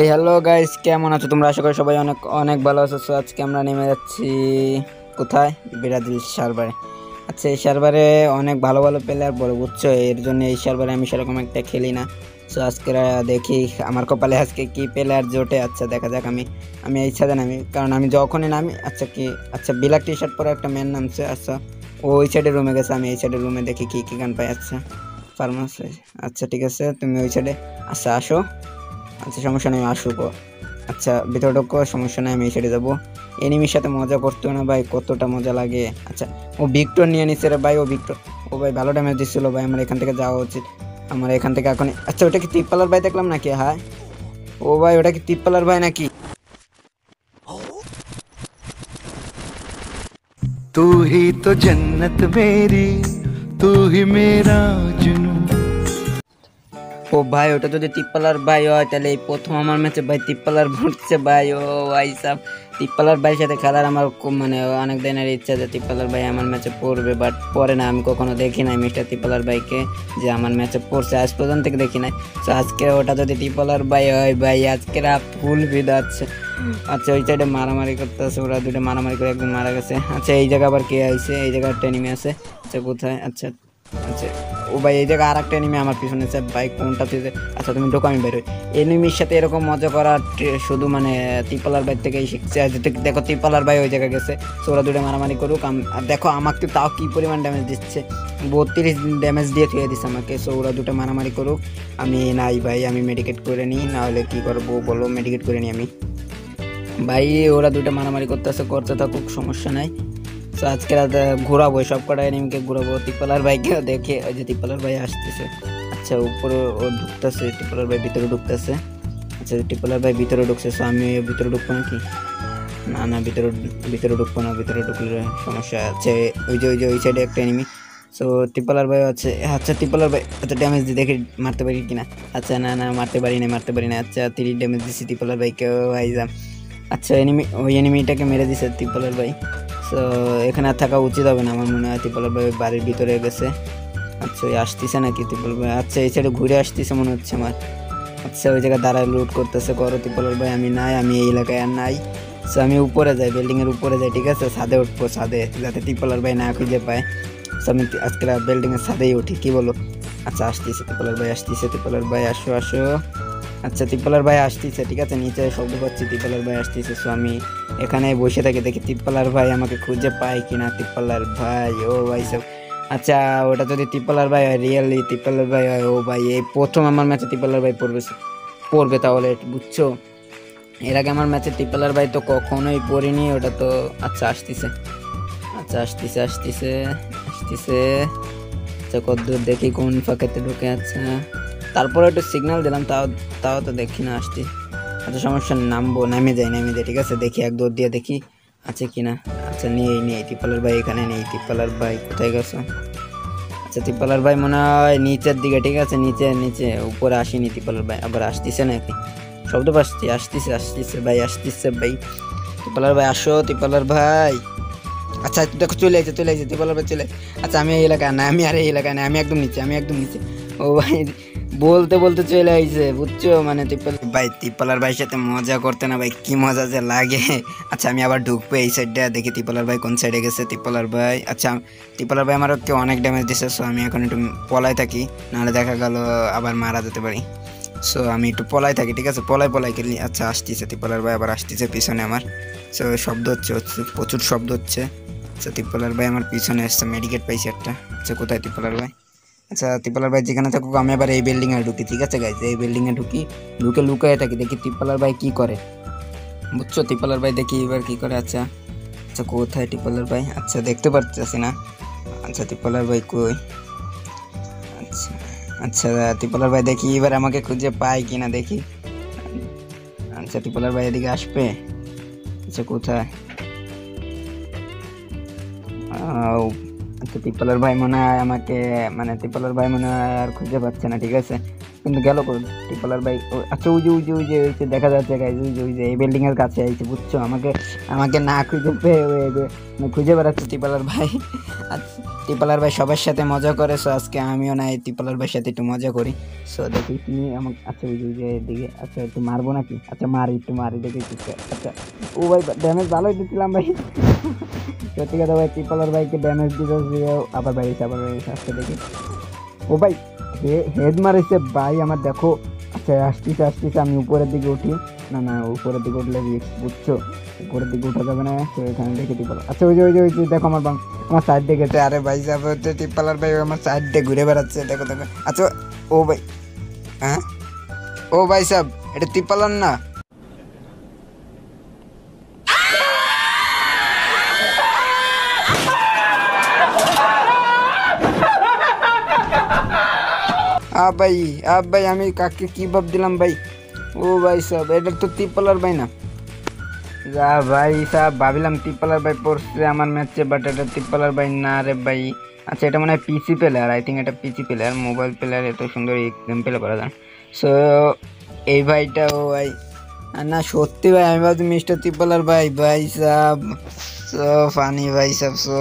এই hello guys কেমন আছো তোমরা? আশা করি সবাই অনেক অনেক ভালো আছো। আজকে আমরা নেমে যাচ্ছি কোথায়? বিরাদিল সার্ভারে। আচ্ছা এই সার্ভারে অনেক ভালো ভালো প্লেয়ার বড় বুঝছ? এর জন্য এই সার্ভারে আমি সেরকম একটা খেলি না। সো আজকে দেখি আমার কপালে আজকে কি প্লেয়ার জোটে। আচ্ছা দেখা যাক আমি আমি এই ছাদে নামি। কারণ আমি যখনই নামি আচ্ছা কি আচ্ছা ব্ল্যাক টি শার্ট পরে একটা ম্যান নামছে। আচ্ছা ও ওই সাইডে রুমে গেছে। আমি এই সাইডে রুমে দেখি কি কি গান পাই আচ্ছা ফার্মাস আচ্ছা ঠিক আছে, তুমি ওই সাইডে আচ্ছা আসো। আচ্ছা সমস্যা নেই আসুক ও। আচ্ছা ভিতরে ঢোকো সমস্যা নেই আমি এই সাইডে যাবো এনিমির সাথে মজা করতে না ভাই কতটা মজা লাগে আচ্ছা ও ভিক্টর নিয়ে নিচ্ছে রে ভাই ও ভিক্টর ও ভাই ভালো ড্যামেজ দিচ্ছিল ভাই আমার এখান থেকে যাওয়া উচিত আমার এখান থেকে এখন আচ্ছা ওটা কি তিপ্পালার ভাই দেখলাম নাকি হ্যাঁ ও ভাই ওটা কি তিপ্পালার ভাই নাকি तू ही तो जन्नत मेरी तू ही मेरा जुनू ও ভাই, ওটা যদি তিপ্পালার ভাই হয়, তাহলে এই প্রথম আমার ম্যাচে ভাই তিপ্পালার ভুটছে ভাই। ও ভাই সাহ তিপ্পালার ভাইয়ের সাথে খেলার আমার খুব মানে অনেক দিনের ইচ্ছা যে তিপ্পালার ভাই আমার ম্যাচে পড়বে বাট পরে না, আমি কখনো দেখি নাই মিস্টার তিপ্পালার ভাইকে যে আমার ম্যাচে পড়ছে, আজ পর্যন্ত দেখি নাই। তো আজকে ওটা যদি তিপ্পালার ভাই হয়, ভাই, আজকে ফুল আছে। আচ্ছা ওই সাইডে মারামারি করতেছে ওরা, দুটো মারামারি করে একজন মারা গেছে। আচ্ছা এই জায়গা আবার কে আইছে? এই জায়গায় একটা আছে। আচ্ছা কোথায়? আচ্ছা আচ্ছা ও ভাই, এই জায়গায় আর একটা এনিমি আমার পিছনে আছে। ভাই, কোনটা তুই আচ্ছা তুমি ঢোকো, আমি বেরোই এনিমির সাথে এরকম মজা করা শুধু মানে তিপালার ভাই থেকেই শিখছে। আর যদি দেখো তিপালার ভাই ওই জায়গায় গেছে। তো ওরা দুটো মারামারি করুক। আর দেখো, আমাকে তাও কি পরিমাণ ড্যামেজ দিচ্ছে? বত্রিশ ড্যামেজ দিয়ে থুয়ে দিচ্ছে আমাকে। সো ওরা দুটো মারামারি করুক। আমি নাই ভাই, আমি মেডিকেট করে নিই। নাহলে কি করব বলো মেডিকেট করে নিই আমি। ভাই, ওরা দুটো মারামারি করতেছে, করতে থাকুক, সমস্যা নাই। তো আজকে রাতে ঘোরাবো সব কটা এনিমিকে ঘোরাবো। তিপালার ভাইকে দেখে, ওই যে তিপালার ভাই আসতেছে। আচ্ছা উপরে ও ঢুকতেছে টিপালার ভাই ভিতরে ঢুকতেছে। আচ্ছা টিপলার ভাই ভিতরে ঢুকছে সো আমি ভিতরে ঢুকবো নাকি? না না, ভিতরে ভিতরে ঢুকবো না, ভিতরে ঢুকলে সমস্যা আছে। ওই যে ওই যে, ওই সাইডে একটা এনিমি সো টিপালার ভাই আছে। আচ্ছা টিপালার ভাই আচ্ছা ড্যামেজ দিয়ে দেখি মারতে পারি কিনা? আচ্ছা না না, মারতে পারি না মারতে পারি না আচ্ছা তিরিশ ড্যামেজ দিচ্ছি টিপালার ভাইকে ভাই যাম আচ্ছা এনিমি ওই এনিমিটাকে মেরে দিছে ত্রিপলার ভাই। এখানে আর থাকা উচিত হবে না আমার মনে হয়। ত্রিপলার ভাই বাড়ির ভিতরে গেছে। আচ্ছা ওই আসতেছে নাকি ত্রিপলার ভাই? আচ্ছা এই সাইডে ঘুরে আসতেছে মনে হচ্ছে আমার। আচ্ছা ওই জায়গায় দাঁড়ায় লুট করতেছে। করো ত্রিপলার ভাই, আমি নাই, আমি এই এলাকায় আর নাই। সো আমি উপরে যাই বিল্ডিংয়ের উপরে যাই, ঠিক আছে? ছাদে উঠবো, ছাদে, যাতে ত্রিপলার ভাই না খুঁজে পায়। সো আমি আজকে বিল্ডিংয়ের ছাদেই উঠি, কি বলো? আচ্ছা আসতেছে ত্রিপলার ভাই, আসতেছে ত্রিপলার ভাই, আসো আসো। আচ্ছা তিপ্পালার ভাই আসতেছে, ঠিক আছে? নিচে শব্দ পাচ্ছি তিপ্পালার ভাই আসতেছে। সো আমি এখানে বসে থাকি, দেখি তিপ্পালার ভাই আমাকে খুঁজে পায় কিনা তিপ্পালার ভাই, ও ভাই সব। আচ্ছা ওটা যদি তিপ্পালার ভাই হয় রিয়েলি তিপ্পালার ভাই হয়, ও ভাই, এই প্রথম আমার ম্যাচে তিপ্পালার ভাই পড়বে পড়বে তাহলে, বুঝছ? এর আগে আমার ম্যাচে তিপ্পালার ভাই তো কখনোই পড়িনি, ওটা তো আচ্ছা আসতেছে। আচ্ছা আসতেছে আসতেছে আসতেছে। আচ্ছা কদ্দূর দেখি, কোন ফাঁকেতে ঢুকে আচ্ছা তারপরে একটু সিগনাল দিলাম, তাও তাও তো দেখি না আসছি। আচ্ছা সমস্যা নামবো নামে যাই নামে যাই ঠিক আছে? দেখি এক দৌড় দিয়ে দেখি আছে কি না। আচ্ছা নিয়ে নিয়ে টিপালার ভাই এখানে নেই টিপালার ভাই কোথায় গেছো? আচ্ছা টিপালার ভাই মনে হয় নিচের দিকে, ঠিক আছে? নিচে নিচে, উপরে আসেনি টিপালার ভাই, আবার আসতেছে নাকি? শব্দ পাচ্ছি, আসতেছে আসতেছে ভাই আসতেছে ভাই। টিপালার ভাই, আসো টিপালার ভাই। আচ্ছা দেখো, চলে আসছে চলে আসছে ত্রিপলার ভাই চলে আচ্ছা আমি এই এলাকায় না, আমি আর এই এলাকায় না, আমি একদম নিচে, আমি একদম নিচে। ও ভাই বলতে বলতে চলে আইছে, বুঝছ? মানে ত্রিপল ভাই ত্রিপলার ভাইয়ের সাথে মজা করতে না ভাই, কি মজা যে লাগে। আচ্ছা আমি আবার ঢুকবো এই সাইডটা দেখি ত্রিপলার ভাই কোন সাইডে গেছে। ত্রিপলার ভাই আচ্ছা ত্রিপলার ভাই আমারও কেউ অনেক ড্যামেজ দিছে সো আমি এখন একটু পলাই থাকি। নাহলে দেখা গেল আবার মারা যেতে পারি। সো আমি একটু পলাই থাকি, ঠিক আছে? পলাই পলাই খেলি। আচ্ছা আসতেছে ত্রিপলার ভাই, আবার আসতেছে পিছনে আমার। সো শব্দ হচ্ছে প্রচুর শব্দ হচ্ছে। আচ্ছা ত্রিপলার ভাই আমার পিছনে এসছে মেডিকেট পাইছি একটা। আচ্ছা কোথায় ত্রিপলার ভাই? আচ্ছা ত্রিপালার ভাই যেখানে থাকুক, আমি আবার এই বিল্ডিংয়ে ঢুকি, ঠিক আছে গাইজ এই বিল্ডিংয়ে ঢুকি, ঢুকে লুকায় থাকি, দেখি ত্রিপালার ভাই কি করে। বুঝছ? ত্রিপালার ভাই দেখি এবার কি করে আচ্ছা। আচ্ছা কোথায় ত্রিপলার ভাই? আচ্ছা দেখতে পারতেছি না। আচ্ছা ত্রিপলার ভাই কই? আচ্ছা আচ্ছা ত্রিপলার ভাই দেখি এবার আমাকে খুঁজে পায় কিনা, দেখি। আচ্ছা ত্রিপলার ভাই এদিকে আসবে? আচ্ছা কোথায়? আচ্ছা তিপলের ভাই মনে হয় আমাকে মানে তিপলের ভাই মনে হয় আর খুঁজে পাচ্ছে না, ঠিক আছে? কিন্তু গেল কোন টিপলার ভাই আচ্ছা ওই যে ওই যে ওই যে ওই যে দেখা যাচ্ছে গাইজ ওই যে ওই যে, এই বিল্ডিং এর কাছে আইছে বুঝছ? আমাকে আমাকে না খুঁজে পেয়ে মানে খুঁজে বেড়াচ্ছে টিপলার ভাই। আচ্ছা টিপলার ভাই সবার সাথে মজা করে সো আজকে আমিও না এই টিপলার ভাইয়ের সাথে একটু মজা করি। সো দেখি, তুমি আমাকে আচ্ছা ওই যে এদিকে আচ্ছা একটু মারবো নাকি? আচ্ছা মারি, একটু মারি, দেখি আচ্ছা ও ভাই ড্যামেজ ভালোই দিচ্ছিলাম ভাই। সত্যি কথা ভাই টিপলার ভাইকে ড্যামেজ দিতে আবার বেরিয়েছে আবার বেরিয়েছে আজকে দেখি। ও ভাই হেড মারেছে, ভাই, আমার দেখো আচ্ছা আসতেছে আসতেছে আমি উপরের দিকে উঠি। না না, উপরের দিকে উঠলে রিক্স বুঝছ? উপরের দিকে উঠা যাবে না, তো এখানে দেখে টিপাল আচ্ছা ওই যে ওই যে ওই যে, দেখো আমার বাং আমার সাইড দিকে আরে ভাই, যাবে হচ্ছে টিপালার ভাই, আমার সাইড দিয়ে ঘুরে বেড়াচ্ছে, দেখো দেখো। আচ্ছা ও ভাই হ্যাঁ? ও ভাই সাহেব এটা টিপালার না? আ ভাই আ ভাই, আমি কাকে কি ভাব দিলাম ভাই? ও ভাই সাহেব, এটা তো তিপ্পালার ভাই না? যা ভাই সাহেব, ভাবিলাম তিপ্পালার ভাই পড়ছে আমার ম্যাচে বাট এটা তিপ্পালার ভাই না রে ভাই। আচ্ছা এটা মনে পিসি প্লেয়ার আই থিঙ্ক এটা পিসি প্লেয়ার মোবাইল প্লেয়ার এত সুন্দর গেম প্লে করা যায়। সো এই ভাইটা ও ভাই না, সত্যি ভাই, আমি ভাবছি মিস্টার তিপ্পালার ভাই ভাই সাহেব। সো ফানি ভাই সাহেব সো